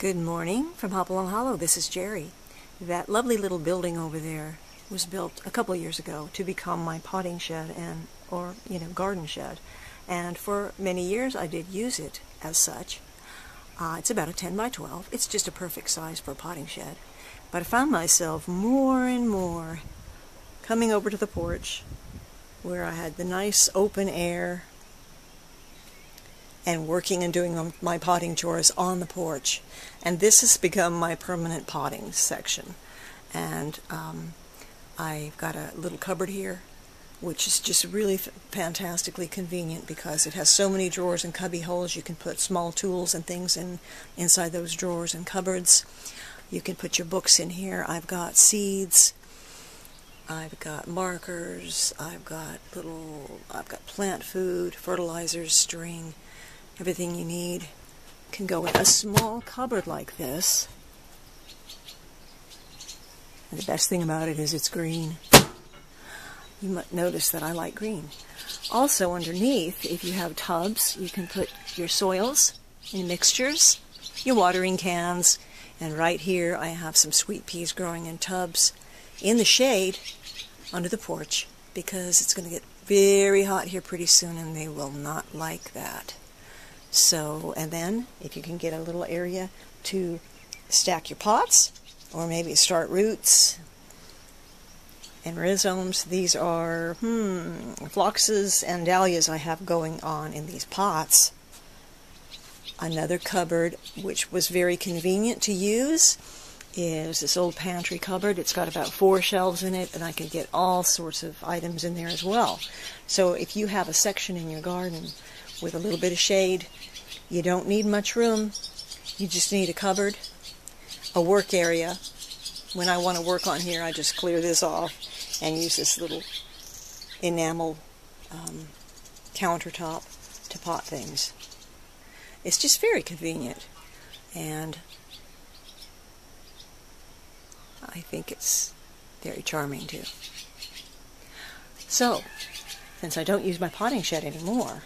Good morning from Hopalong Hollow. This is Jeri. That lovely little building over there was built a couple years ago to become my potting shed and or you know garden shed, and for many years I did use it as such. Uh, it's about a 10 by 12. It's just a perfect size for a potting shed. But I found myself more and more coming over to the porch where I had the nice open air and working and doing my potting chores on the porch. And this has become my permanent potting section. And um, I've got a little cupboard here, which is just really fantastically convenient because it has so many drawers and cubby holes. You can put small tools and things in inside those drawers and cupboards. You can put your books in here. I've got seeds. I've got markers. I've got little. I've got plant food, fertilizers, string everything you need can go in a small cupboard like this. And the best thing about it is it's green. You might notice that I like green. Also underneath, if you have tubs, you can put your soils and mixtures, your watering cans, and right here I have some sweet peas growing in tubs in the shade under the porch because it's going to get very hot here pretty soon and they will not like that. So, and then if you can get a little area to stack your pots, or maybe start roots and rhizomes. These are, hmm, phloxes and dahlias I have going on in these pots. Another cupboard, which was very convenient to use, is this old pantry cupboard. It's got about four shelves in it, and I can get all sorts of items in there as well. So if you have a section in your garden with a little bit of shade. You don't need much room. You just need a cupboard, a work area. When I want to work on here, I just clear this off and use this little enamel um, countertop to pot things. It's just very convenient, and I think it's very charming too. So, since I don't use my potting shed anymore,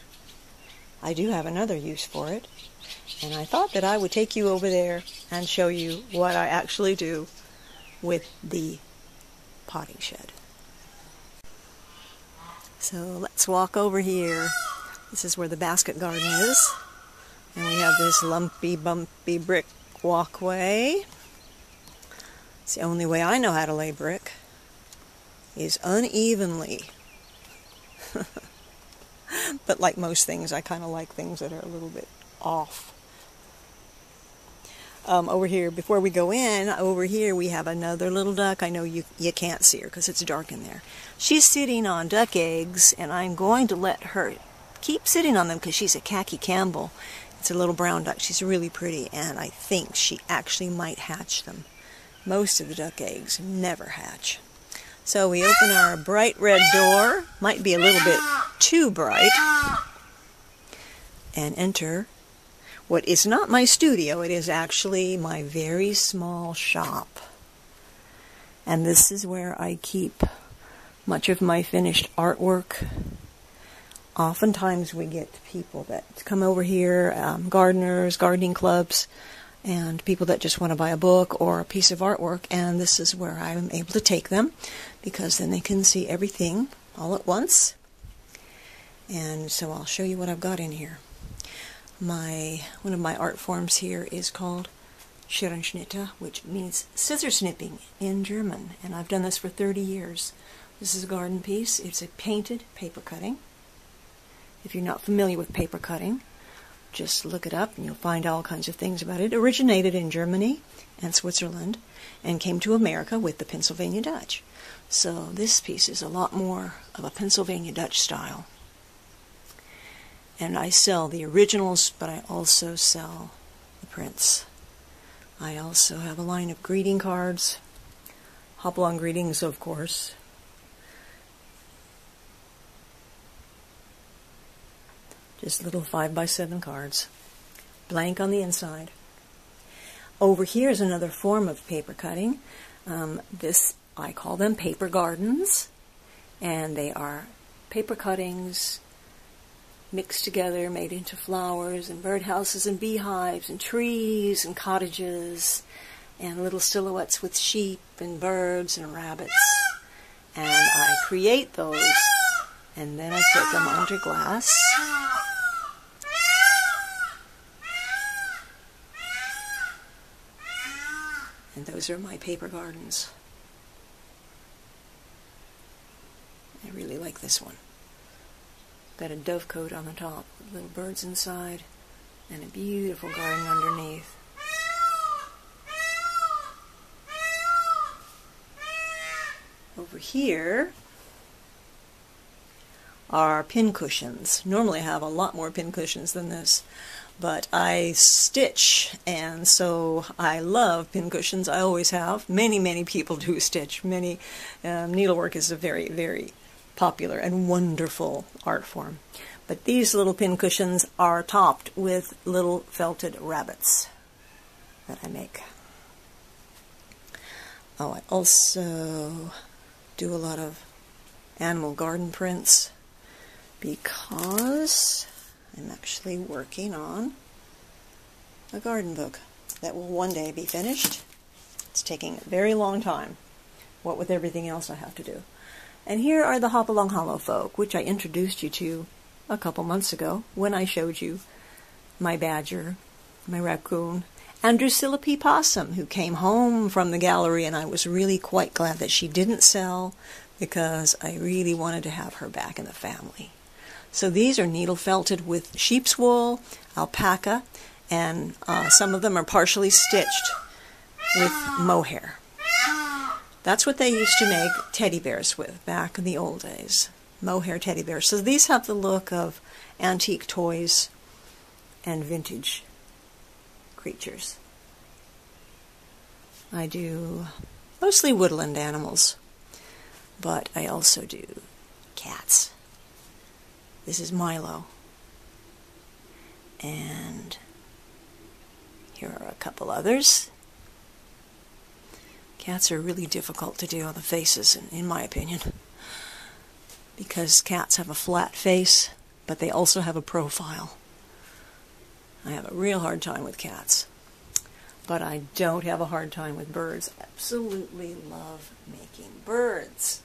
I do have another use for it. And I thought that I would take you over there and show you what I actually do with the potting shed. So let's walk over here. This is where the basket garden is. And we have this lumpy, bumpy brick walkway. It's the only way I know how to lay brick is unevenly. But like most things, I kind of like things that are a little bit off. Um, over here, before we go in, over here we have another little duck. I know you, you can't see her because it's dark in there. She's sitting on duck eggs, and I'm going to let her keep sitting on them because she's a khaki Campbell. It's a little brown duck. She's really pretty, and I think she actually might hatch them. Most of the duck eggs never hatch. So we open our bright red door, might be a little bit too bright, and enter what is not my studio, it is actually my very small shop. And this is where I keep much of my finished artwork. Oftentimes we get people that come over here, um, gardeners, gardening clubs, and people that just want to buy a book or a piece of artwork, and this is where I'm able to take them because then they can see everything all at once. And so I'll show you what I've got in here. My one of my art forms here is called Scherenschnitte, which means scissor snipping in German, and I've done this for 30 years. This is a garden piece. It's a painted paper cutting. If you're not familiar with paper cutting, just look it up and you'll find all kinds of things about it. it. Originated in Germany and Switzerland and came to America with the Pennsylvania Dutch. So this piece is a lot more of a Pennsylvania Dutch style. And I sell the originals, but I also sell the prints. I also have a line of greeting cards, Hopalong greetings, of course. Just little 5 by 7 cards, blank on the inside. Over here is another form of paper cutting. Um, this, I call them paper gardens, and they are paper cuttings mixed together, made into flowers and birdhouses and beehives and trees and cottages and little silhouettes with sheep and birds and rabbits. And I create those and then I put them under glass. And those are my paper gardens. I really like this one. Got a dovecote on the top little birds inside and a beautiful garden underneath. Over here are pin cushions. Normally I have a lot more pin cushions than this, but I stitch, and so I love pin cushions. I always have. Many, many people do stitch. Many um, needlework is a very, very popular and wonderful art form. But these little pin cushions are topped with little felted rabbits that I make. Oh, I also do a lot of animal garden prints because I'm actually working on a garden book that will one day be finished. It's taking a very long time, what with everything else I have to do. And here are the Hopalong Hollow folk, which I introduced you to a couple months ago when I showed you my badger, my raccoon, and Drusilla P. Possum, who came home from the gallery, and I was really quite glad that she didn't sell because I really wanted to have her back in the family. So these are needle felted with sheep's wool, alpaca, and uh, some of them are partially stitched with mohair. That's what they used to make teddy bears with back in the old days. Mohair teddy bears. So these have the look of antique toys and vintage creatures. I do mostly woodland animals, but I also do cats. This is Milo. And here are a couple others. Cats are really difficult to do on the faces, in my opinion, because cats have a flat face, but they also have a profile. I have a real hard time with cats. But I don't have a hard time with birds. Absolutely love making birds.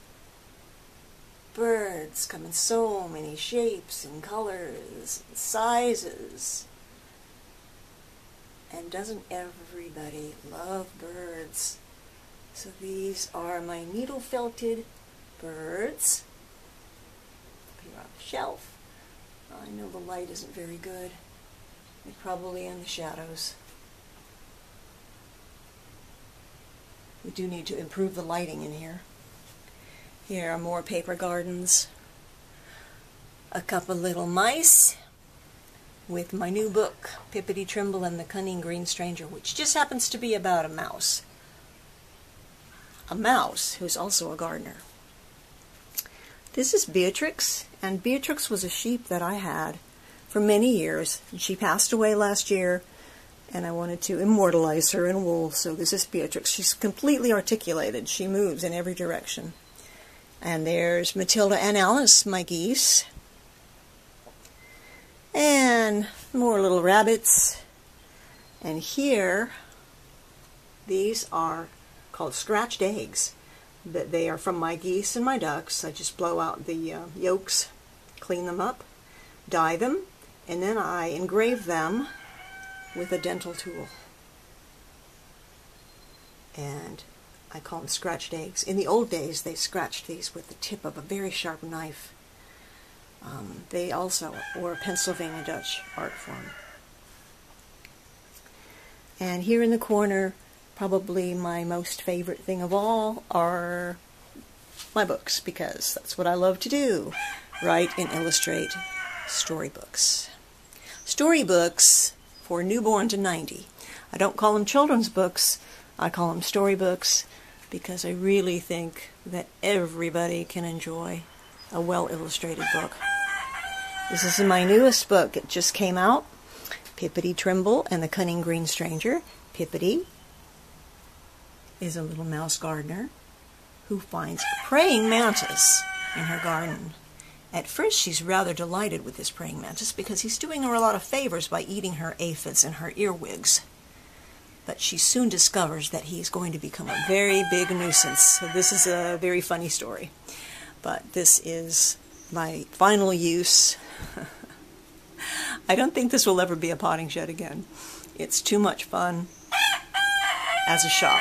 Birds come in so many shapes and colors and sizes. And doesn't everybody love birds? So these are my needle felted birds. Here on the shelf. I know the light isn't very good. They're probably in the shadows. We do need to improve the lighting in here. Here are more paper gardens. A couple little mice with my new book, Pippity Trimble and the Cunning Green Stranger, which just happens to be about a mouse. A mouse who's also a gardener. This is Beatrix, and Beatrix was a sheep that I had for many years. She passed away last year, and I wanted to immortalize her in wool. So this is Beatrix. She's completely articulated. She moves in every direction. And there's Matilda and Alice, my geese. And more little rabbits. And here, these are called scratched eggs. That they are from my geese and my ducks. I just blow out the uh, yolks, clean them up, dye them, and then I engrave them with a dental tool. And I call them scratched eggs. In the old days, they scratched these with the tip of a very sharp knife. Um, they also were a Pennsylvania Dutch art form. And here in the corner, probably my most favorite thing of all are my books, because that's what I love to do write and illustrate storybooks. Storybooks for newborn to 90. I don't call them children's books, I call them storybooks because I really think that everybody can enjoy a well illustrated book. This is my newest book. It just came out Pippity Trimble and the Cunning Green Stranger. Pippity is a little mouse gardener who finds praying mantis in her garden. At first, she's rather delighted with this praying mantis because he's doing her a lot of favors by eating her aphids and her earwigs. But she soon discovers that he's going to become a very big nuisance. So, this is a very funny story. But this is my final use. I don't think this will ever be a potting shed again. It's too much fun as a shop.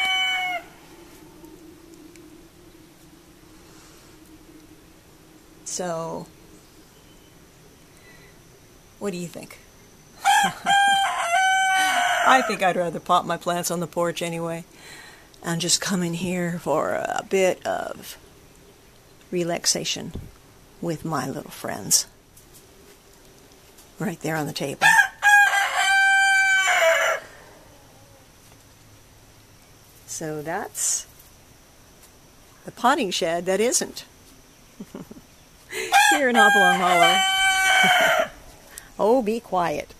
So, what do you think? I think I'd rather pot my plants on the porch anyway and just come in here for a bit of relaxation with my little friends. Right there on the table. So that's the potting shed that isn't. Here in Hopalong Hollow. oh, be quiet.